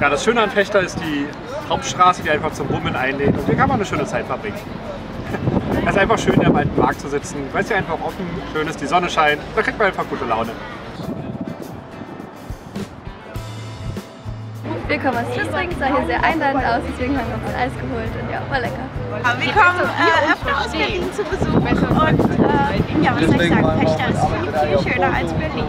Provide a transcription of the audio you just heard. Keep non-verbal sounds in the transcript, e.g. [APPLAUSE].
Ja, das Schöne an Fechter ist die Hauptstraße, die einfach zum Bummeln einlädt und hier kann man eine schöne Zeit verbringen. [LAUGHS] Es ist einfach schön, hier am alten Markt zu sitzen, weil es hier einfach offen, schön ist, die Sonne scheint, da kriegt man einfach gute Laune. Wir kommen aus Tschüssring, sah hier sehr einladend aus, deswegen haben wir uns ein Eis geholt und ja, war lecker. Aber wir kommen äh, öfter aus Berlin zu Besuch und ja, was soll ich sagen, Fechter ist viel, viel schöner als Berlin.